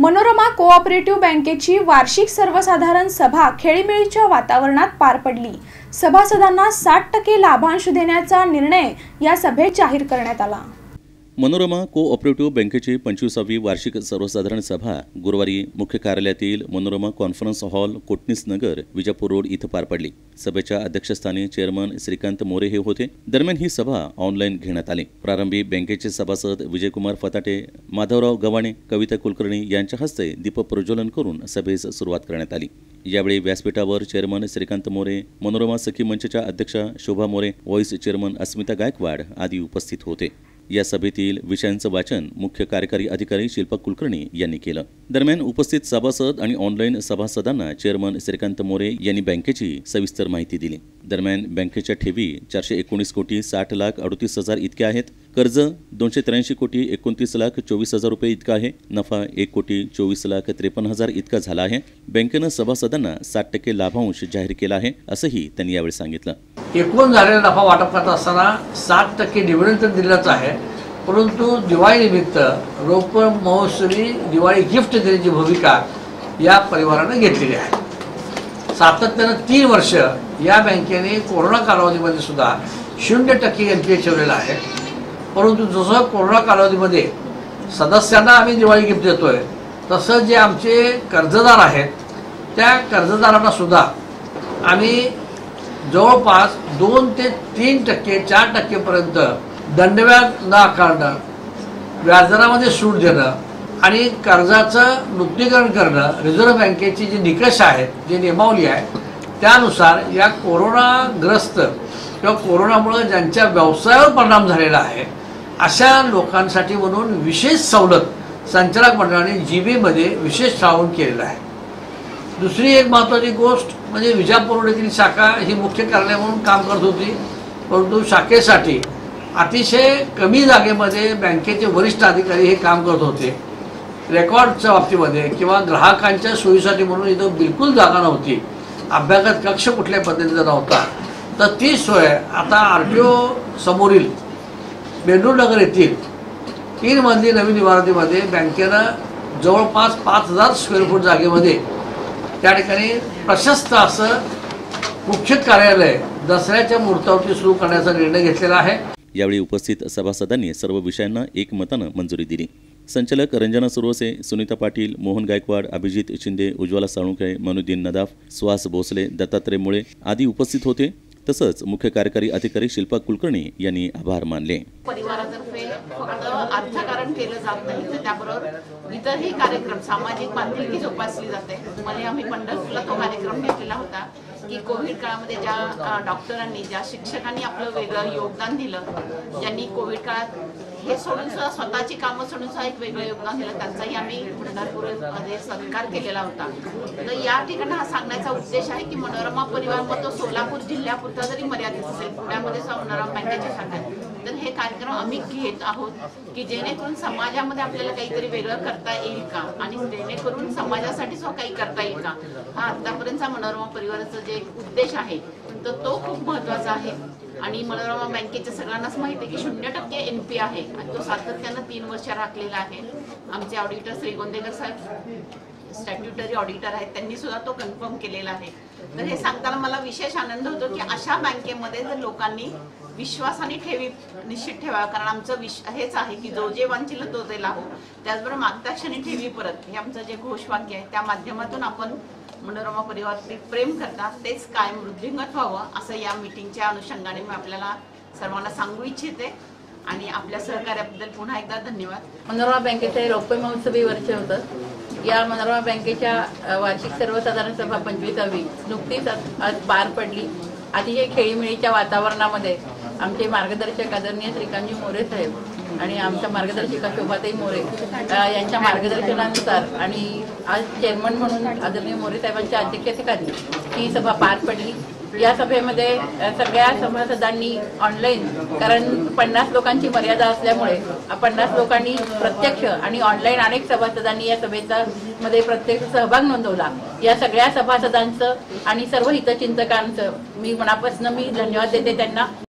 Manorama cooperative बँकेची वार्षिक सर्वसाधारण सभा खेळीमेळीच्या वातावरणात पार पडली. सभासदांना साठ टक्के लाभांश देण्याचा निर्णय या सभेत जाहीर करण्यात आला. मनोरमा को ऑपरेटिव्ह बँकेची पंचवीसावी वार्षिक सर्वसाधारण सभा गुरुवारी मुख्य कार्यालयातील Manorama conference hall Kotnis Nagar Vijapur road इथं पार पडली. सभेच्या अध्यक्षस्थानी चेअरमन श्रीकांत मोरे हे होते. दरम्यान ही सभा ऑनलाईन घेण्यात आली. प्रारंभी बँकेचे सभासद विजयकुमार फताटे माधवराव गव्हाणे कविता कुलकर्णी यांच्या हस्ते दीप प्रज्वलन करून सभेस सुरुवात करण्यात आली. यावेळी व्यासपीठावर चेअरमन श्रीकांत मोरे मनोरमा सखी मंचच्या अध्यक्षा शोभा मोरे व्हॉइस चेअरमन अस्मिता गायकवाड आदी उपस्थित होते. या सभेतील विषयांचं वाचन मुख्य कार्यकारी अधिकारी शिल्पा कुलकर्णी यांनी केलं. दरम्यान उपस्थित सभासद आणि ऑनलाईन सभासदांना चेअरमन श्रीकांत मोरे यांनी बँकेची सविस्तर माहिती दिली. दरम्यान बँकेच्या ठेवी चारशे एकोणीस कोटी साठ लाख अडतीस हजार इतक्या आहेत. कर्ज दोनशे त्र्याऐंशी कोटी एकोणतीस लाख चोवीस हजार रुपये इतका आहे. नफा एक कोटी चोवीस लाख त्रेपन्न हजार इतका झाला आहे. बँकेनं सभासदांना साठ टक्के लाभांश जाहीर केला आहे असंही त्यांनी यावेळी सांगितलं. एकूण झालेला नफा वाटप करत असताना सात टक्के डिव्हिडंड तर दिलाच आहे. परंतु दिवाळीनिमित्त रोप महोत्सवी दिवाळी गिफ्ट देण्याची भूमिका या परिवारानं घेतलेली आहे. सातत्यानं तीन वर्ष या बँकेने कोरोना कालावधीमध्ये सुद्धा शून्य टक्के एन पी ए ठेवलेला आहे. परंतु जसं कोरोना कालावधीमध्ये सदस्यांना आम्ही दिवाळी गिफ्ट देतोय तसं जे आमचे कर्जदार आहेत त्या कर्जदारांना सुद्धा आम्ही जवळपास दोन ते तीन टक्के चार टक्केपर्यंत दंडव्याज न आकारणं व्याजदरामध्ये सूट देणं आणि कर्जाचं नूतनीकरण करणं रिझर्व्ह बँकेची जी निकष आहेत जी नियमावली आहे त्यानुसार या कोरोनाग्रस्त किंवा कोरोनामुळं ज्यांच्या व्यवसायावर परिणाम झालेला आहे अशा लोकांसाठी म्हणून विशेष सवलत संचालक मंडळाने जी बीमध्ये विशेष श्रावण केलेलं आहे. दुसरी एक महत्त्वाची गोष्ट म्हणजे विजापूर शाखा ही मुख्य कार्यालय म्हणून काम करत होती. परंतु शाखेसाठी अतिशय कमी जागेमध्ये बँकेचे वरिष्ठ अधिकारी हे काम करत होते. रेकॉर्डच्या बाबतीमध्ये किंवा ग्राहकांच्या सोयीसाठी म्हणून इथं बिलकुल जागा नव्हती. अभ्यागत कक्ष कुठल्या पद्धतीचा नव्हता. तर ती सोय आता आर टी ओ समोरील बेंडूरनगर येथील तीन मजली नवीन इमारतीमध्ये बँकेनं जवळपास पाच हजार स्क्वेअर फूट जागेमध्ये त्या ठिकाणी प्रशस्त असं मुख्य कार्यालय दसऱ्याच्या मुहूर्तावरती सुरू करण्याचा निर्णय घेतलेला आहे. यावेळी उपस्थित सभासदांनी सर्व विषयांना एकमतानं मंजुरी दिली. संचालक रंजना सुरवसे सुनीता पाटील मोहन गायकवाड अभिजित शिंदे उज्ज्वला साळुंखे मनुद्दीन नदाफ सुहास भोसले दत्तात्रय मुळे आदी उपस्थित होते. तसंच मुख्य कार्यकारी अधिकारी शिल्पा कुलकर्णी यांनी आभार मानले. परिवारातर्फे फक्त अर्थकारण केलं जात नाही तर त्याबरोबर इतरही कार्यक्रम सामाजिक बांधिलकी जोपासली जाते. मला आम्ही पंढरपूरला तो कार्यक्रम घेतलेला होता की कोविड काळामध्ये ज्या डॉक्टरांनी ज्या शिक्षकांनी आपलं वेगळं योगदान दिलं ज्यांनी कोविड काळात हे सोडून सुद्धा स्वतःची कामं सोडून सुद्धा एक वेगळं योगदान दिलं. त्यांचाही आम्ही पंढरपूरमध्ये सत्कार केलेला होता. तर या ठिकाणी हा सांगण्याचा उद्देश आहे की मनोरमा परिवार मग तो सोलापूर जिल्ह्यापुरता जरी मर्यादित असेल पुण्यामध्ये सुद्धा मनोरमा बँकेच्या शाखा तर हे कार्यक्रम आम्ही घेत आहोत की जेणेकरून समाजामध्ये आपल्याला काहीतरी वेगळं करता येईल का? आणि जेणेकरून समाजासाठी सुद्धा काही करता येईल का? हा आतापर्यंतचा मनोरमा परिवाराचा जे उद्देश आहे तर तो खूप महत्त्वाचा आहे. आणि मनोरमा बँकेच्या सगळ्यांनाच माहिती आहे की शून्य टक्के एन पी आहे. आणि तो सातत्यानं तीन वर्ष राखलेला आहे. आमचे ऑडिटर श्री गोंदेकर साहेब स्टॅट्युटरी ऑडिटर आहेत त्यांनी सुद्धा तो कन्फर्म केलेला आहे. तर हे सांगताना मला विशेष आनंद होतो की अशा बँकेमध्ये जर लोकांनी विश्वासाने ठेवी निश्चित ठेवा. कारण आमचं विश हेच आहे की जो जे वांचिल तो जे लाहो त्याचबरोबर मागच्या क्षणी ठेवी परत. हे आमचं जे घोषवाक्य आहे त्या माध्यमातून आपण मनोरमा परिवारातील प्रेम करतात तेच कायम वृद्धिंगत व्हावं असं या मिटिंगच्या अनुषंगाने मी आपल्याला सर्वांना सांगू इच्छिते. आणि आपल्या सहकार्याबद्दल पुन्हा एकदा धन्यवाद. मनोरमा बँकेचं हे रौप्य महोत्सवी वर्ष होतं. या मनोरमा बँकेच्या वार्षिक सर्वसाधारण सभा पंचवीसावी. नुकतीच आज आज पार पडली. अतिशय खेळीमेळीच्या वातावरणामध्ये आमचे मार्गदर्शक आदरणीय श्रीकांतजी मोरे साहेब आणि आमच्या मार्गदर्शिका शोभाताई मोरे यांच्या मार्गदर्शनानुसार आणि आज चेअरमन म्हणून आदरणीय मोरे साहेबांच्या अध्यक्षतेखाली ही सभा पार पडली. या सभेमध्ये सगळ्या सभासदांनी ऑनलाईन कारण पन्नास लोकांची मर्यादा असल्यामुळे पन्नास लोकांनी प्रत्यक्ष आणि ऑनलाईन अनेक सभासदांनी या सभेचा मध्ये प्रत्यक्ष सहभाग नोंदवला. या सगळ्या सभासदांचं आणि सर्व हितचिंतकांचं मी मनापासून मी धन्यवाद देते त्यांना.